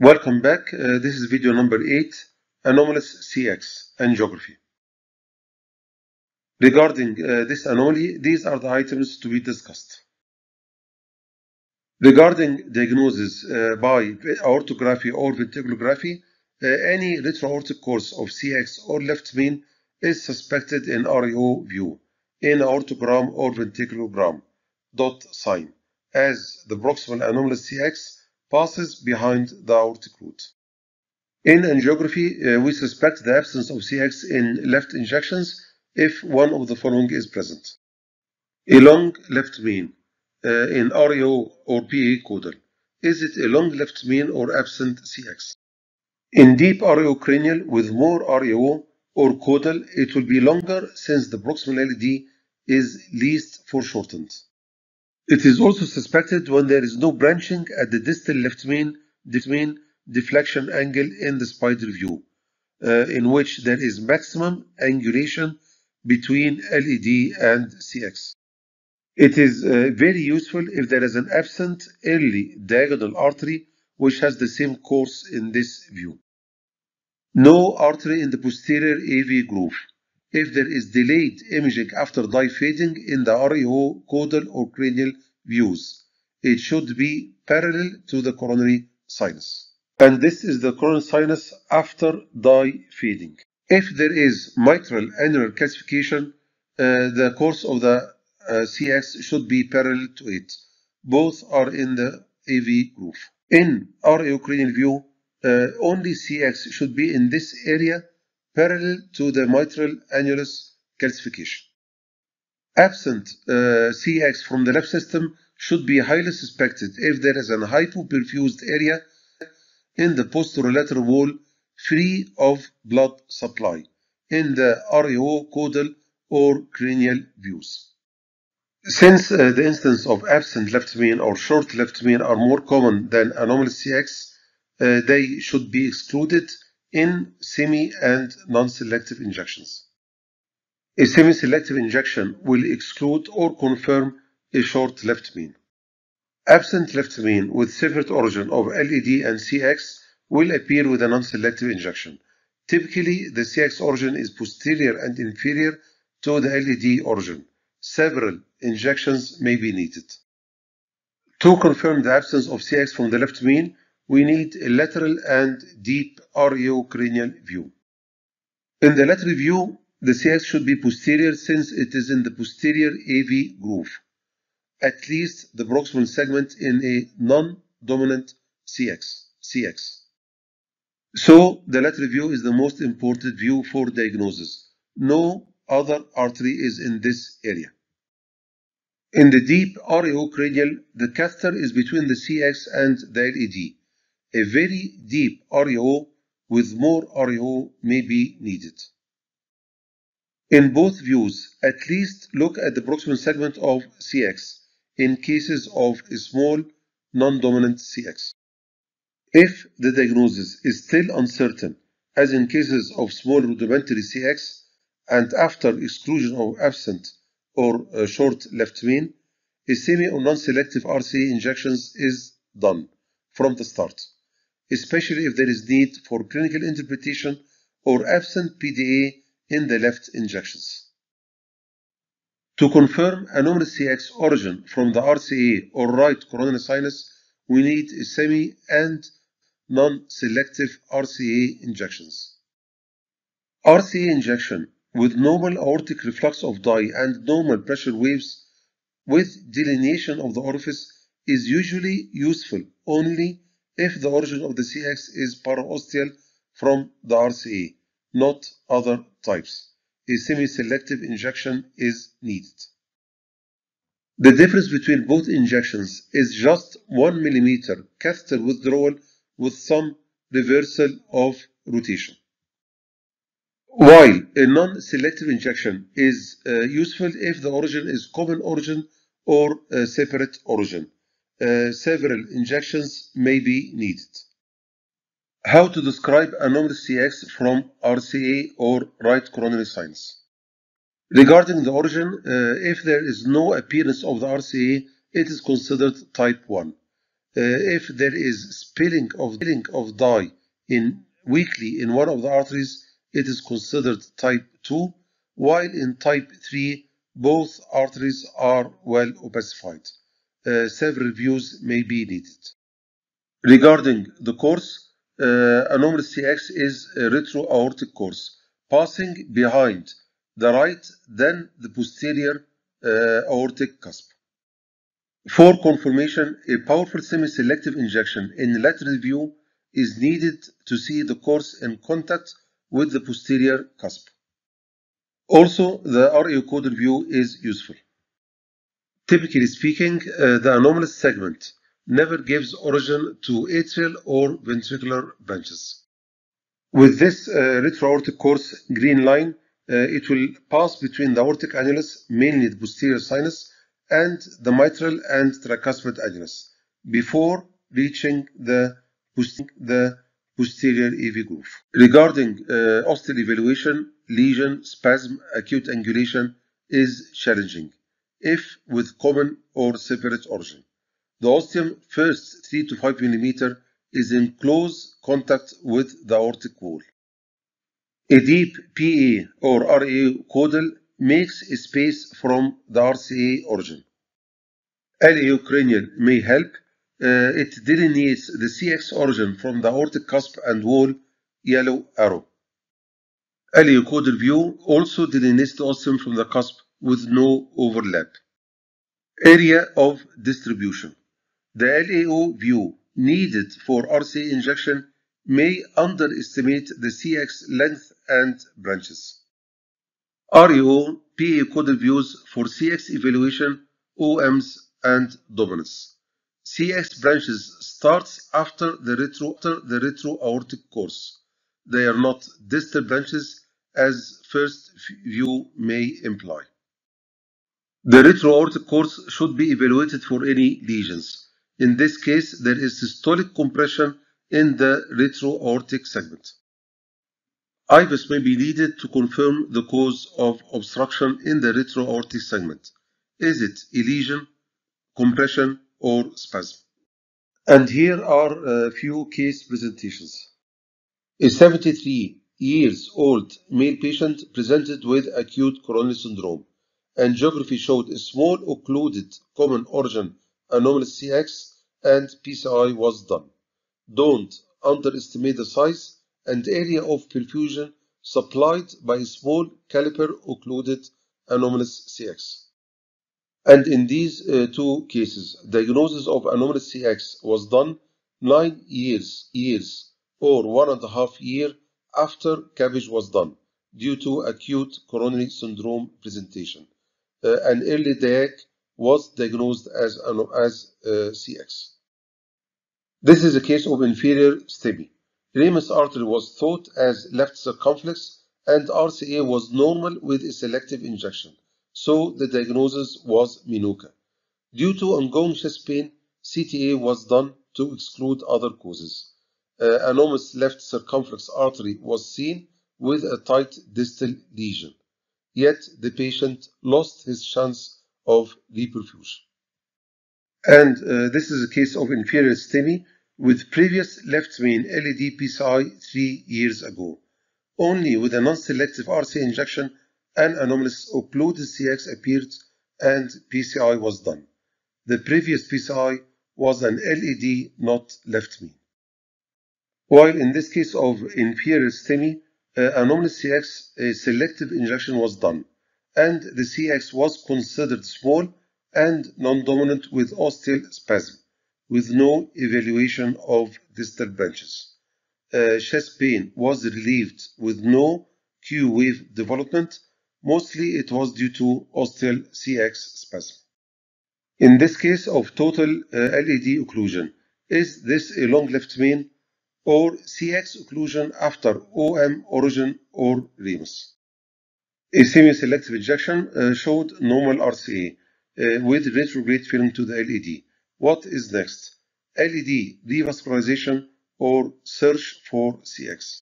Welcome back. Uh, this is video number 8, Anomalous CX Angiography. Regarding uh, this anomaly, these are the items to be discussed. Regarding diagnosis uh, by aortography or ventriculography, uh, any retroaortic course of CX or left main is suspected in RAO view in aortogram or ventriculogram dot sign as the proximal anomalous CX passes behind the aortic root. In angiography, uh, we suspect the absence of CX in left injections if one of the following is present. A long left main uh, in RAO or PA caudal. Is it a long left main or absent CX? In deep RAO cranial with more RAO or caudal, it will be longer since the proximal LAD is least foreshortened. It is also suspected when there is no branching at the distal left main, main deflection angle in the spider view, uh, in which there is maximum angulation between LAD and CX. It is uh, very useful if there is an absent early diagonal artery which has the same course in this view. No artery in the posterior AV groove. If there is delayed imaging after dye fading in the RAO caudal or cranial views, it should be parallel to the coronary sinus. And this is the coronary sinus after dye fading. If there is mitral annular calcification, uh, the course of the uh, CX should be parallel to it. Both are in the AV groove. In RAO cranial view, uh, only CX should be in this area parallel to the mitral annulus calcification. Absent uh, CX from the left system should be highly suspected if there is an hypoperfused area in the posterolateral wall free of blood supply in the RAO caudal or cranial views. Since uh, the instance of absent left main or short left main are more common than anomalous CX, uh, they should be excluded in semi and non-selective injections. A semi-selective injection will exclude or confirm a short left main. Absent left main with separate origin of LAD and CX will appear with a non-selective injection. Typically, the CX origin is posterior and inferior to the LAD origin. Several injections may be needed. To confirm the absence of CX from the left main, we need a lateral and deep RAO cranial view. In the lateral view, the CX should be posterior since it is in the posterior AV groove, at least the proximal segment in a non-dominant CX. CX. So the lateral view is the most important view for diagnosis. No other artery is in this area. In the deep RAO cranial, the catheter is between the CX and the LAD. A very deep RAO with more RAO may be needed. In both views, at least look at the proximal segment of CX in cases of a small non-dominant CX. If the diagnosis is still uncertain, as in cases of small rudimentary CX, and after exclusion of absent or uh, short left main, a semi or non-selective RCA injections is done from the start, especially if there is need for clinical interpretation or absent PDA in the left injections. To confirm anomalous CX origin from the RCA or right coronary sinus, we need a semi and non-selective RCA injections. RCA injection with normal aortic reflux of dye and normal pressure waves with delineation of the orifice is usually useful only if the origin of the CX is paraostial from the RCA, not other types. A semi-selective injection is needed. The difference between both injections is just 1 mm catheter withdrawal with some reversal of rotation. While a non-selective injection is uh, useful if the origin is common origin or separate origin. Uh, several injections may be needed. How to describe anomalous CX from RCA or right coronary sinus? Regarding the origin, uh, if there is no appearance of the RCA, it is considered type 1. Uh, if there is spilling of, spilling of dye in weakly in one of the arteries, it is considered type 2, while in type 3, both arteries are well opacified. Uh, several views may be needed. Regarding the course, uh, anomalous CX is a retroaortic course, passing behind the right then the posterior uh, aortic cusp. For confirmation, a powerful semi-selective injection in lateral view is needed to see the course in contact with the posterior cusp. Also, the RAO caudal view is useful. Typically speaking, uh, the anomalous segment never gives origin to atrial or ventricular branches. With this uh, retroaortic course green line, uh, it will pass between the aortic annulus, mainly the posterior sinus, and the mitral and tricuspid annulus before reaching the, the posterior AV groove. Regarding uh, evaluation, lesion, spasm, acute angulation is challenging if with common or separate origin. The ostium first 3 to 5 mm is in close contact with the aortic wall. A deep PA or RA caudal makes a space from the RCA origin. LAO cranial may help. Uh, it delineates the CX origin from the aortic cusp and wall, yellow arrow. LAO caudal view also delineates the ostium from the cusp with no overlap. Area of distribution. The LAO view needed for RCA injection may underestimate the CX length and branches. RAO PA caudal views for CX evaluation, OMs, and dominance. CX branches starts after the retro after the course. They are not distal branches as first view may imply. The retroaortic course should be evaluated for any lesions. In this case, there is systolic compression in the retroaortic segment. IVUS may be needed to confirm the cause of obstruction in the retroaortic segment. Is it a lesion, compression, or spasm? And here are a few case presentations. A 73 years old male patient presented with acute coronary syndrome. Angiography showed a small occluded common origin anomalous CX and PCI was done. Don't underestimate the size and area of perfusion supplied by a small caliper occluded anomalous CX. And in these uh, two cases, diagnosis of anomalous CX was done nine years, years or one and a half year after CABG was done due to acute coronary syndrome presentation. Uh, an early diag was diagnosed as, an, as uh, CX. This is a case of inferior STEMI. Ramus artery was thought as left circumflex and RCA was normal with a selective injection, so the diagnosis was MINOCA. Due to ongoing chest pain, CTA was done to exclude other causes. Uh, anomalous left circumflex artery was seen with a tight distal lesion, yet the patient lost his chance of reperfusion. And uh, this is a case of inferior STEMI with previous left main LAD PCI three years ago. Only with a non-selective RCA injection, an anomalous occluded CX appeared and PCI was done. The previous PCI was an LAD, not left main. While in this case of inferior STEMI, anomalous CX, a selective injection was done, and the CX was considered small and non-dominant with ostial spasm with no evaluation of distal branches. Uh, chest pain was relieved with no Q wave development. Mostly it was due to ostial CX spasm. In this case of total uh, LAD occlusion, is this a long left main or CX occlusion after OM origin or Ramus? A semi-selective injection uh, showed normal RCA uh, with retrograde film to the LAD. What is next? LAD revascularization or search for CX.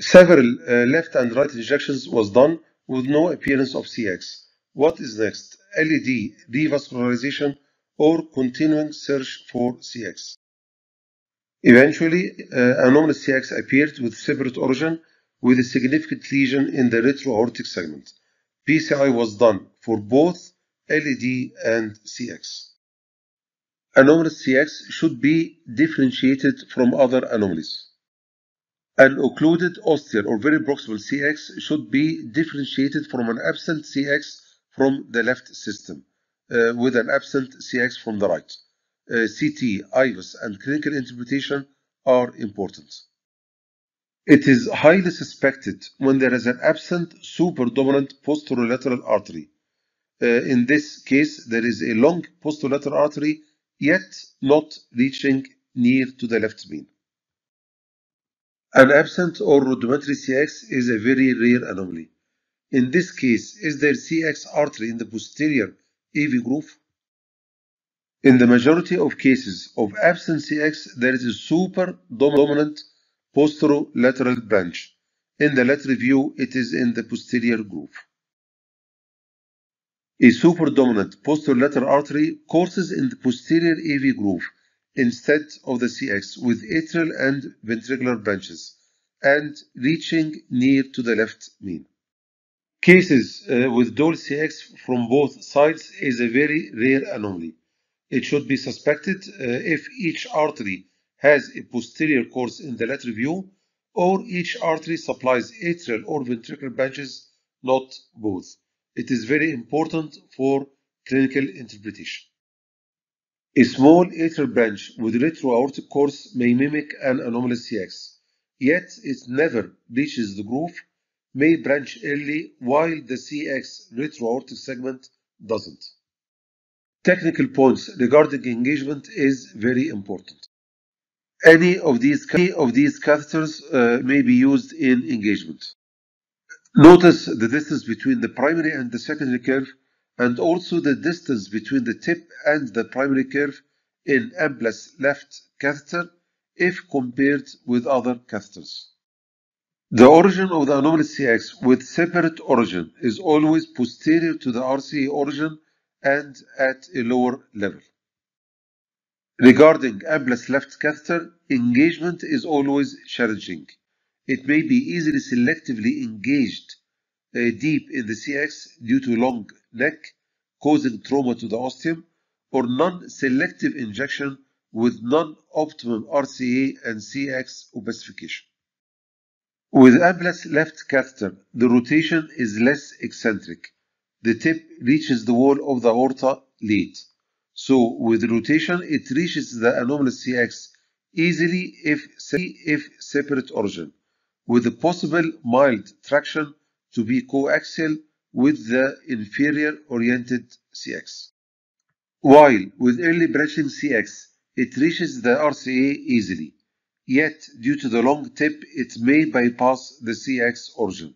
Several uh, left and right injections was done with no appearance of CX. What is next? LAD revascularization or continuing search for CX. Eventually, uh, anomalous CX appeared with separate origin with a significant lesion in the retroaortic segment. PCI was done for both LAD and CX. Anomalous CX should be differentiated from other anomalies. An occluded ostial or very proximal CX should be differentiated from an absent CX from the left system, uh, with an absent CX from the right. Uh, CT, IVUS, and clinical interpretation are important. It is highly suspected when there is an absent superdominant posterolateral artery. Uh, in this case, there is a long posterolateral artery, yet not reaching near to the left main. An absent or rudimentary CX is a very rare anomaly. In this case, is there CX artery in the posterior AV groove? In the majority of cases of absent CX, there is a super dominant posterolateral branch. In the lateral view, it is in the posterior groove. A super superdominant posterolateral artery courses in the posterior AV groove instead of the CX with atrial and ventricular branches and reaching near to the left main. Cases uh, with dual CX from both sides is a very rare anomaly. It should be suspected uh, if each artery has a posterior course in the lateral view or each artery supplies atrial or ventricular branches, not both. It is very important for clinical interpretation. A small atrial branch with retroaortic course may mimic an anomalous CX, yet it never reaches the groove, may branch early while the CX retroaortic segment doesn't. Technical points regarding engagement is very important. Any of these, any of these catheters uh, may be used in engagement. Notice the distance between the primary and the secondary curve and also the distance between the tip and the primary curve in Amplatz left catheter if compared with other catheters. The origin of the anomalous CX with separate origin is always posterior to the RCA origin and at a lower level. Regarding Amplatz left catheter, engagement is always challenging. It may be easily selectively engaged uh, deep in the CX due to long neck, causing trauma to the ostium, or non-selective injection with non-optimum RCA and CX opacification. With Amplatz left catheter, the rotation is less eccentric. The tip reaches the wall of the aorta late. So with rotation, it reaches the anomalous CX easily if, if separate origin, with a possible mild traction to be coaxial with the inferior oriented CX. While with early branching CX, it reaches the RCA easily, yet due to the long tip, it may bypass the CX origin.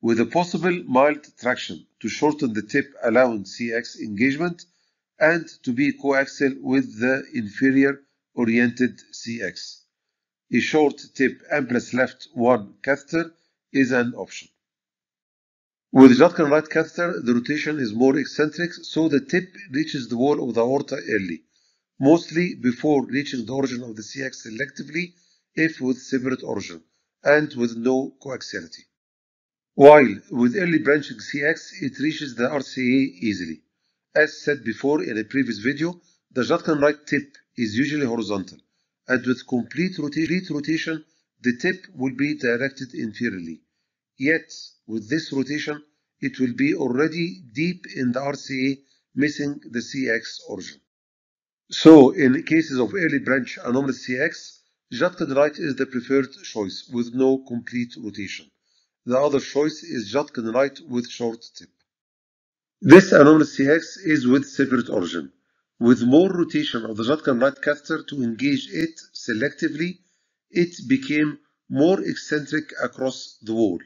With a possible mild traction to shorten the tip allowing CX engagement and to be coaxial with the inferior oriented CX. A short tip Amplatz left 1 catheter is an option. With Judkin right catheter, the rotation is more eccentric, so the tip reaches the wall of the aorta early, mostly before reaching the origin of the CX selectively, if with separate origin, and with no coaxiality. While with early branching CX, it reaches the RCA easily. As said before in a previous video, the Judkin right tip is usually horizontal, and with complete rotation, the tip will be directed inferiorly. Yet, with this rotation, it will be already deep in the RCA, missing the CX origin. So, in cases of early branch anomalous CX, Judkin right is the preferred choice with no complete rotation. The other choice is Judkin right with short tip. This anomalous CX is with separate origin, with more rotation of the Judkin right catheter to engage it selectively, it became more eccentric across the wall.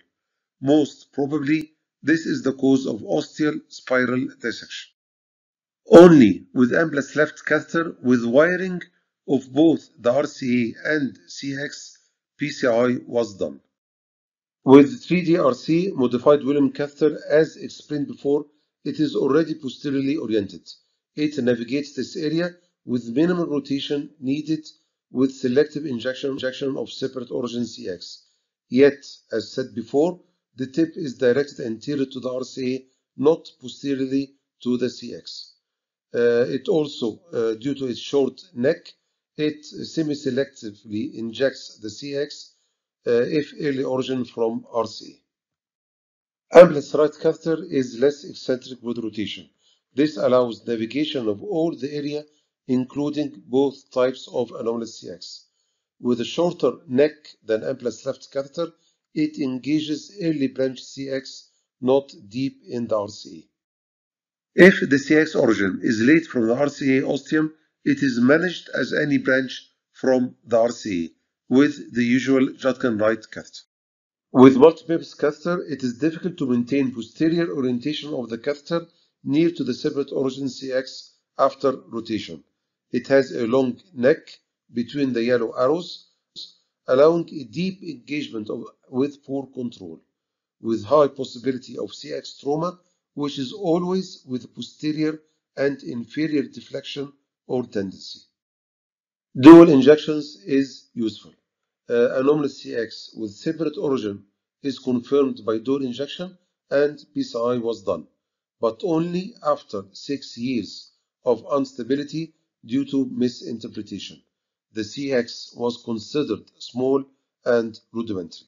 Most probably, this is the cause of ostial spiral dissection. Only with Amplatz left catheter with wiring of both the RCA and CX, PCI was done. With 3DRC modified William catheter, as explained before, it is already posteriorly oriented. it navigates this area with minimal rotation needed with selective injection, injection of separate origin CX. Yet, as said before, the tip is directed anterior to the RCA, not posteriorly to the CX. Uh, it also, uh, due to its short neck, it semi-selectively injects the CX Uh, if early origin from RC. Amplatz right catheter is less eccentric with rotation. This allows navigation of all the area, including both types of anomalous CX. With a shorter neck than Amplatz left catheter, it engages early branch CX, not deep in the RCA. If the CX origin is late from the RCA ostium, it is managed as any branch from the RCA with the usual Judkin right catheter. With multipurpose catheter, it is difficult to maintain posterior orientation of the catheter near to the separate origin CX after rotation. It has a long neck between the yellow arrows, allowing a deep engagement of, with poor control, with high possibility of CX trauma, which is always with posterior and inferior deflection or tendency. Dual injections is useful. Uh, anomalous CX with separate origin is confirmed by dual injection and PCI was done, but only after six years of instability due to misinterpretation. The CX was considered small and rudimentary.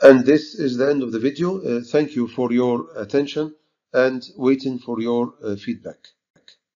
And this is the end of the video. Uh, thank you for your attention and waiting for your uh, feedback.